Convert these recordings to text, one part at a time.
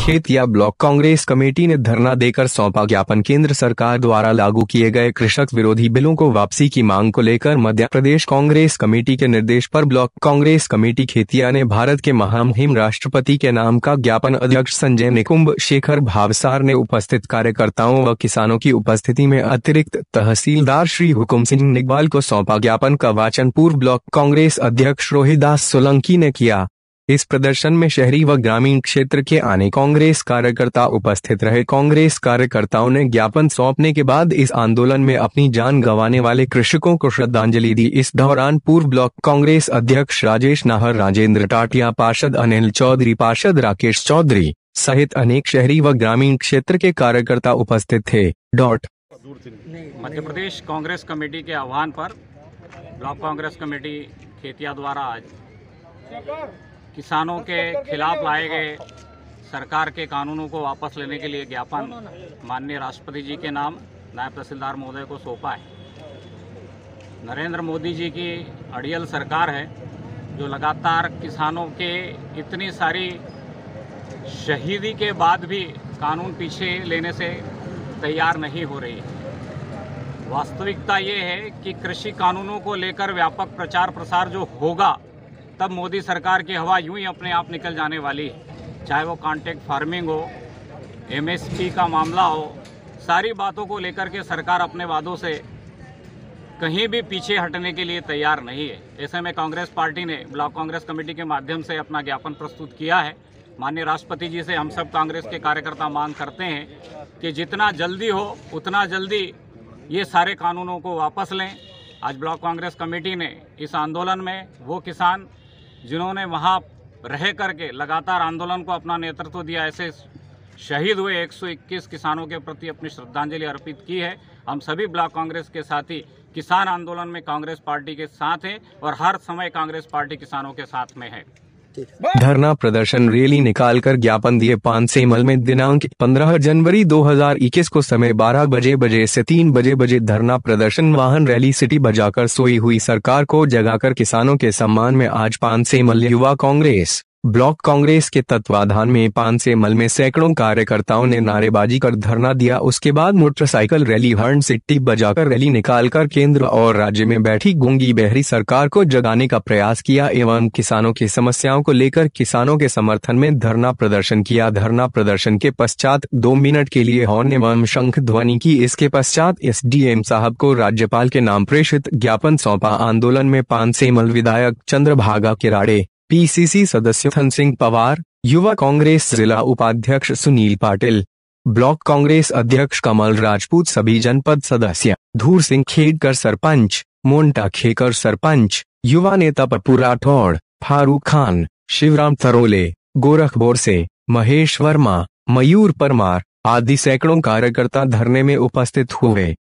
खेतिया block Congress committee ने धरना देकर सौंपा ज्ञापन। केंद्र सरकार द्वारा लागू किए गए कृषक विरोधी बिलों को वापसी की मांग को लेकर मध्य प्रदेश कांग्रेस कमेटी के निर्देश पर ब्लॉक कांग्रेस कमेटी खेतिया ने भारत के महामहिम राष्ट्रपति के नाम का ज्ञापन अध्यक्ष संजय निकुंभ, शेखर भावसार ने उपस्थित कार्यकर्ताओं व किसानों की उपस्थिति में अतिरिक्त तहसीलदार श्री हुकुम सिंह निकबाल को सौंपा ज्ञापन का वाचन पूर्व ब्लॉक कांग्रेस अध्यक्ष रोहिदास सोलंकी ने किया। इस प्रदर्शन में शहरी व ग्रामीण क्षेत्र के आने कांग्रेस कार्यकर्ता उपस्थित रहे। कांग्रेस कार्यकर्ताओं ने ज्ञापन सौंपने के बाद इस आंदोलन में अपनी जान गंवाने वाले कृषकों को श्रद्धांजलि दी। इस दौरान पूर्व ब्लॉक कांग्रेस अध्यक्ष राजेश नाहर, राजेंद्र टाटिया, पार्षद अनिल चौधरी, पार्षद राकेश चौधरी सहित अनेक शहरी व ग्रामीण क्षेत्र के कार्यकर्ता उपस्थित थे। Dot Madhya Pradesh Congress committee के आह्वान पर ब्लॉक कांग्रेस कमेटी खेतिया द्वारा आज किसानों के खिलाफ लाए गए सरकार के कानूनों को वापस लेने के लिए ज्ञापन माननीय राष्ट्रपति जी के नाम नायब तहसीलदार महोदय को सौंपा है। नरेंद्र मोदी जी की अड़ियल सरकार है जो लगातार किसानों के इतनी सारी शहीदी के बाद भी कानून पीछे लेने से तैयार नहीं हो रही है। वास्तविकता ये है कि कृषि कानूनों को लेकर व्यापक प्रचार प्रसार जो होगा तब मोदी सरकार की हवा यूँ ही अपने आप निकल जाने वाली। है चाहे वो कॉन्ट्रैक्ट फ़ार्मिंग हो एमएसपी का मामला हो, सारी बातों को लेकर के सरकार अपने वादों से कहीं भी पीछे हटने के लिए तैयार नहीं है। ऐसे में कांग्रेस पार्टी ने ब्लॉक कांग्रेस कमेटी के माध्यम से अपना ज्ञापन प्रस्तुत किया है। माननीय राष्ट्रपति जी से हम सब कांग्रेस के कार्यकर्ता मांग करते हैं कि जितना जल्दी हो, उतना जल्दी ये सारे कानूनों को वापस लें। आज ब्लॉक कांग्रेस कमेटी ने इस आंदोलन में वो किसान जिन्होंने वहाँ रह करके लगातार आंदोलन को अपना नेतृत्व दिया, ऐसे शहीद हुए 121 किसानों के प्रति अपनी श्रद्धांजलि अर्पित की है। हम सभी ब्लॉक कांग्रेस के साथी किसान आंदोलन में कांग्रेस पार्टी के साथ हैं और हर समय कांग्रेस पार्टी किसानों के साथ में है। धरना प्रदर्शन रैली निकालकर ज्ञापन दिए पाँच सेमल में दिनांक 15 जनवरी 2021 को समय 12 बजे बजे से 3 बजे बजे धरना प्रदर्शन वाहन रैली सिटी बजाकर सोई हुई सरकार को जगाकर किसानों के सम्मान में आज पाँच सेमल युवा कांग्रेस। ब्लॉक कांग्रेस के तत्वाधान में पाँच से मल में सैकड़ों कार्यकर्ताओं ने नारेबाजी कर धरना दिया। उसके बाद मोटरसाइकिल रैली, हर्न सिट्टी बजाकर रैली निकालकर केंद्र और राज्य में बैठी गूँगी बहरी सरकार को जगाने का प्रयास किया एवं किसानों की समस्याओं को लेकर किसानों के समर्थन में धरना प्रदर्शन किया। धरना प्रदर्शन के पश्चात दो मिनट के लिए हॉर्न एवं शंख ध्वनि की इसके पश्चात एसडीएम साहब को राज्यपाल के नाम प्रेषित ज्ञापन सौंपा। आंदोलन में पाँच सेमल विधायक चंद्रभागा किराड़े पीसीसी सदस्य थन सिंह पवार, युवा कांग्रेस जिला उपाध्यक्ष सुनील पाटिल, ब्लॉक कांग्रेस अध्यक्ष कमल राजपूत सभी जनपद सदस्य, धूर सिंह खेडकर सरपंच मोन्टा खेकर सरपंच, युवा नेता पप्पू राठौड़ फारूक खान, शिवराम थरोले गोरख बोरसे, महेश वर्मा, मयूर परमार आदि सैकड़ों कार्यकर्ता धरने में उपस्थित हुए।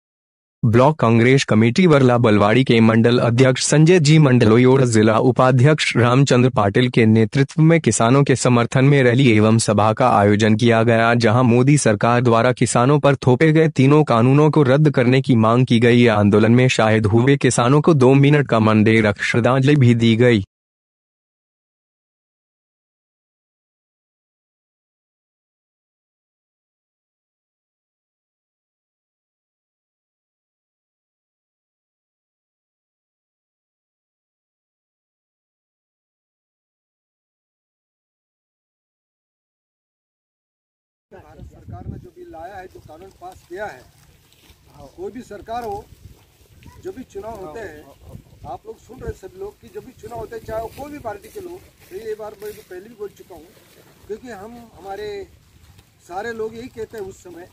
ब्लॉक कांग्रेस कमेटी वरला बलवाड़ी के मंडल अध्यक्ष संजय जी मंडलोई और जिला उपाध्यक्ष रामचंद्र पाटिल के नेतृत्व में किसानों के समर्थन में रैली एवं सभा का आयोजन किया गया, जहाँ मोदी सरकार द्वारा किसानों पर थोपे गए तीनों कानूनों को रद्द करने की मांग की गई। आंदोलन में शाहिद हुए किसानों को दो मिनट का मंडे दे श्रद्धांजलि भी दी गई। भारत सरकार ने जो भी लाया है, जो कानून पास किया है, कोई भी सरकार हो जो भी चुनाव होते हैं, आप लोग सुन रहे सभी लोग कि जब भी चुनाव होते हैं, चाहे वो कोई भी पार्टी के लोग ये बार मैं पहले भी बोल चुका हूँ, क्योंकि हम, हमारे सारे लोग यही कहते हैं उस समय